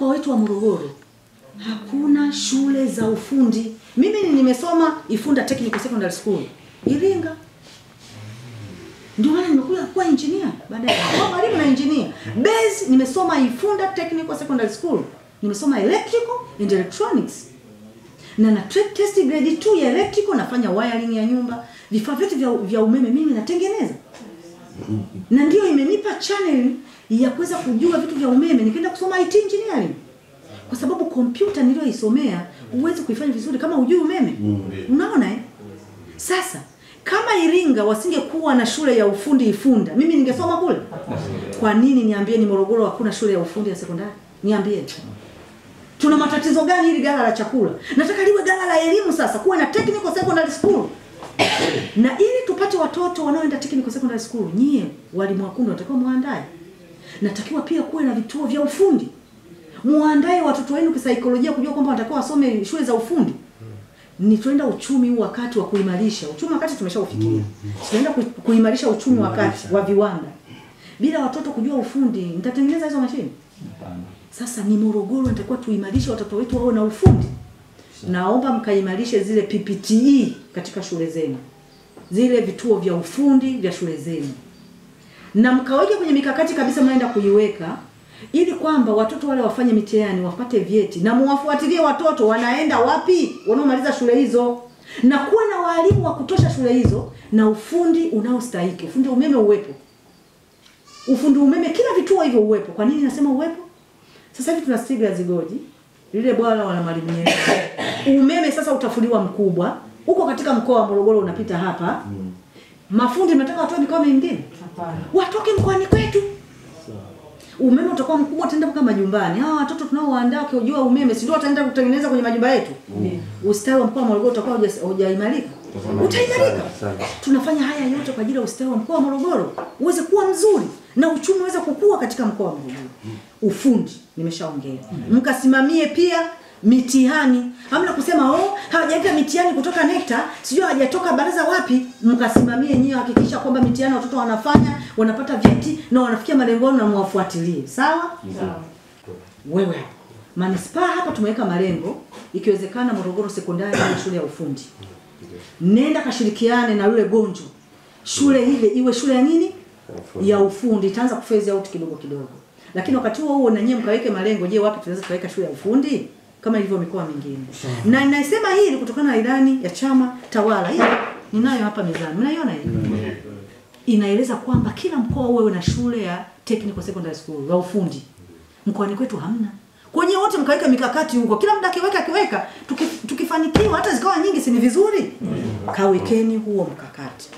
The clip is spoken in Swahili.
mkoa wetu wa Morogoro. Hakuna shule za ufundi. Mimi nimesoma Ifunda Technical Secondary School Iringa, ndio maana nimekuja kuwa engineer. Baadaye, kuwa mwalimu na engineer. Base nimesoma Ifunda Technical Secondary School, nimesoma electrical and electronics. Na na test grade 2 ya electrical, nafanya wiring ya nyumba, vifaa vyote vya, vya umeme mimi natengeneza, na ndio imenipa channel ya kuweza kujua vitu vya umeme, nikaenda kusoma IT engineering kwa sababu kompyuta niliyoisomea huwezi kuifanya vizuri kama hujui umeme. Unaona eh? Sasa kama Iringa wasingekuwa na shule ya ufundi Ifunda, mimi ningesoma kule. Kwa nini niambieni Morogoro hakuna shule ya ufundi ya sekondari? Niambieni. Tuna matatizo gani hili gala la chakula? Nataka liwe gala la elimu sasa, kuwe na technical secondary school. Na watoto wanaoenda technical secondary school, nyie walimu wakundu natakiwa muandae. Natakiwa pia kuwe na vituo vya ufundi. Muandae watoto wenu kisaikolojia kujua kwamba wanatakiwa wasome shule za ufundi. Ni tunaenda uchumi huu wakati wa kuimarisha. Uchumi wakati tumeshaufikiria. Tunaenda ku- kuimarisha uchumi wakati wa viwanda. Bila watoto kujua ufundi nitatengeneza hizo mashine? Sasa ni morogoro natakiwa tuimarishe watoto wetu wawe na ufundi. Naomba mkaimarishe zile ppte katika shule zenu zile vituo vya ufundi vya shule zenu. Na mkaweke kwenye mikakati kabisa mnaenda kuiweka ili kwamba watoto wale wafanye mitihani wapate vyeti na muwafuatilie watoto wanaenda wapi wanaomaliza shule hizo. Na kuwa na waalimu wa kutosha shule hizo na ufundi unaostahiki. Ufundi umeme uwepo. Ufundi umeme kila vituo hivyo uwepo. Kwa nini nasema uwepo? Sasa hivi tuna Stiga Zigoji. Lile bwawa la Mwalimu umeme sasa utafuliwa mkubwa huko katika mkoa wa Morogoro unapita hapa. Mm. mafundi mnataka watoe mikoa mingine? Watoke mkoani kwetu. Umeme utakuwa mkubwa utaenda mpaka majumbani. Hawa watoto tunaowaandaa wakiujua umeme si ndio wataenda kutengeneza kwenye majumba yetu? Mm. ustawi wa mkoa wa Morogoro utakuwa hujaimarika. Utaimarika. tunafanya haya yote kwa ajili ya ustawi wa mkoa wa Morogoro. Uweze kuwa mzuri na uchumi uweze kukua katika mkoa wa Morogoro. Mm. ufundi nimeshaongea. Mkasimamie pia mitihani. Hamna kusema oh hawajaleta mitihani kutoka nekta sijui hawajatoka baraza wapi mkasimamie nyie hakikisha kwamba mitihani watoto wanafanya wanapata vyeti na wanafikia malengo yao na mwafuatilie. Sawa? Wewe hapo. Manispaa hapa tumeweka malengo ikiwezekana Morogoro sekondari na shule ya ufundi. Nenda kashirikiane na yule gonjo. Shule ile iwe shule ya nini? Ya ufundi. Itaanza kufezi out kidogo kidogo. Lakini wakati huo huo na nyie mkaweke malengo. Je wapi tunaweza tukaweka shule ya ufundi kama ilivyo mikoa mingine. Na ninasema hili kutokana na ilani ya chama tawala. Hii ninayo hapa mezani. Mnaiona hii? Inaeleza kwamba kila mkoa uwe na shule ya technical secondary school ya ufundi. Mkoani kwetu hamna. Kwenye wote mkaweka mikakati huko. Kila mda akiweka akiweka tuki, tukifanikiwa hata zikawa nyingi si ni vizuri? Kawekeni huo mkakati